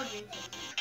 Okay.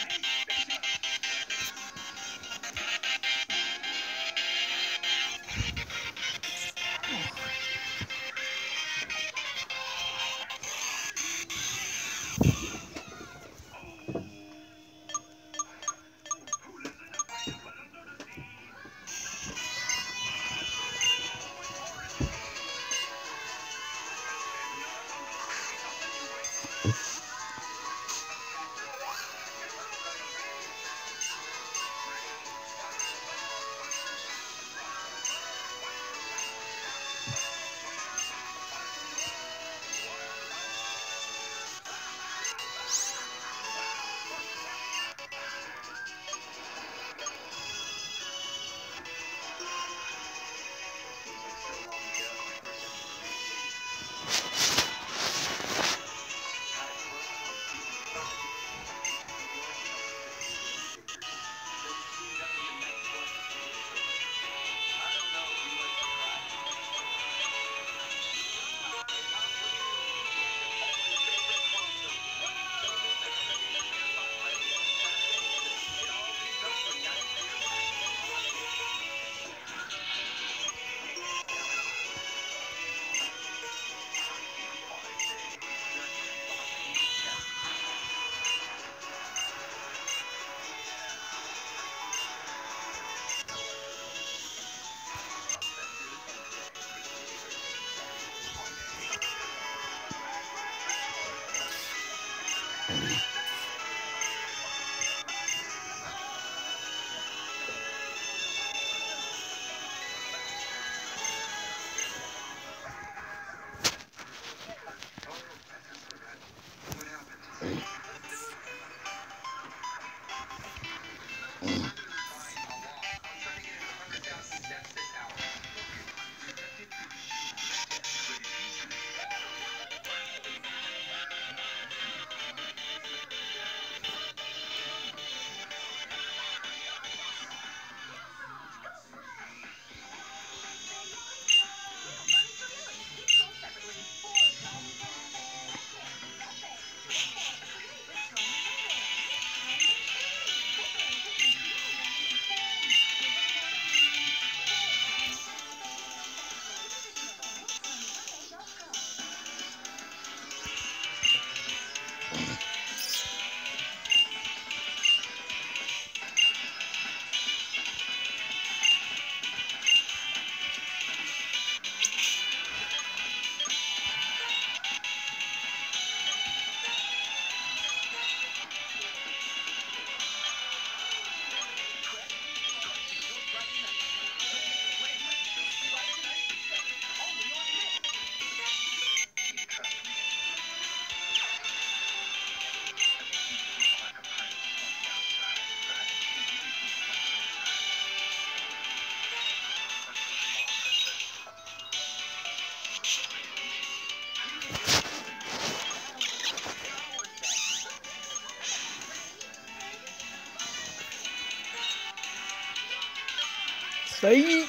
Psych!